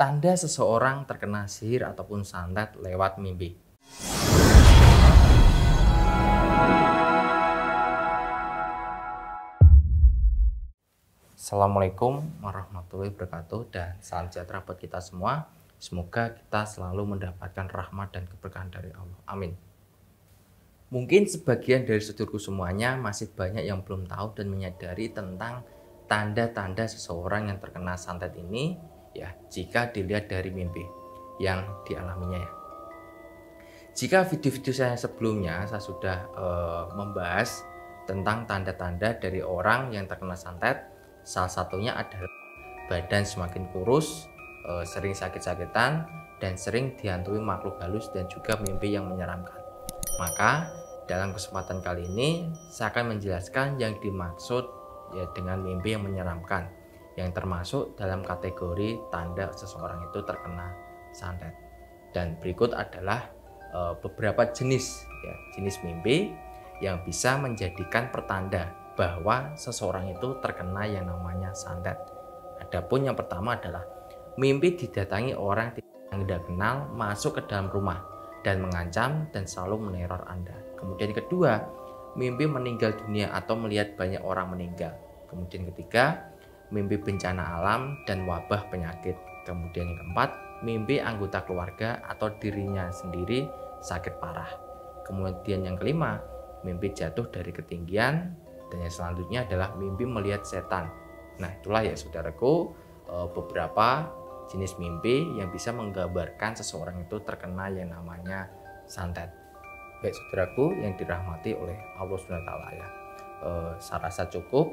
tanda seseorang terkena sihir ataupun santet lewat mimpi. Assalamualaikum warahmatullahi wabarakatuh dan salam sejahtera buat kita semua. Semoga kita selalu mendapatkan rahmat dan keberkahan dari Allah. Amin. Mungkin sebagian dari saudaraku semuanya masih banyak yang belum tahu dan menyadari tentang tanda-tanda seseorang yang terkena santet ini ya jika dilihat dari mimpi yang dialaminya ya. Jika video-video saya sebelumnya saya sudah uh, membahas tentang tanda-tanda dari orang yang terkena santet Salah satunya adalah badan semakin kurus, eh, sering sakit-sakitan, dan sering dihantui makhluk halus dan juga mimpi yang menyeramkan. Maka dalam kesempatan kali ini saya akan menjelaskan yang dimaksud ya dengan mimpi yang menyeramkan yang termasuk dalam kategori tanda seseorang itu terkena santet. Dan berikut adalah e, beberapa jenis ya, jenis mimpi yang bisa menjadikan pertanda bahwa seseorang itu terkena yang namanya santet. Adapun yang pertama adalah mimpi didatangi orang yang tidak kenal masuk ke dalam rumah dan mengancam dan selalu meneror Anda. Kemudian kedua, mimpi meninggal dunia atau melihat banyak orang meninggal. Kemudian ketiga, mimpi bencana alam dan wabah penyakit. Kemudian yang keempat, mimpi anggota keluarga atau dirinya sendiri sakit parah. Kemudian yang kelima, mimpi jatuh dari ketinggian dan yang selanjutnya adalah mimpi melihat setan. Nah, itulah ya saudaraku eh, beberapa jenis mimpi yang bisa menggambarkan seseorang itu terkena yang namanya santet. Baik saudaraku yang dirahmati oleh Allah SWT ya. Eh, saya rasa cukup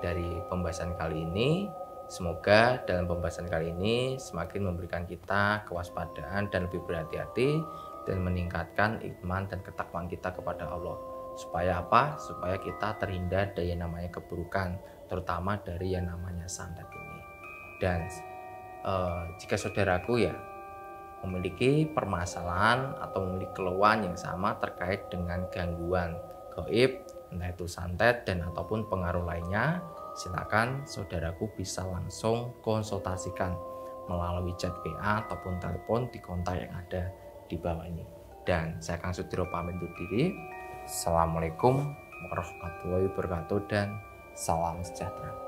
dari pembahasan kali ini. Semoga dalam pembahasan kali ini semakin memberikan kita kewaspadaan dan lebih berhati-hati dan meningkatkan iman dan ketakwaan kita kepada Allah. Supaya apa? Supaya kita terhindar dari yang namanya keburukan terutama dari yang namanya santet ini. Dan uh, jika saudaraku ya memiliki permasalahan atau memiliki keluhan yang sama terkait dengan gangguan goib entah itu santet dan ataupun pengaruh lainnya silakan saudaraku bisa langsung konsultasikan melalui chat WA ataupun telepon di kontak yang ada di bawah ini dan saya akan Sudiro pamit undur diri Assalamualaikum warahmatullahi wabarakatuh dan salam sejahtera.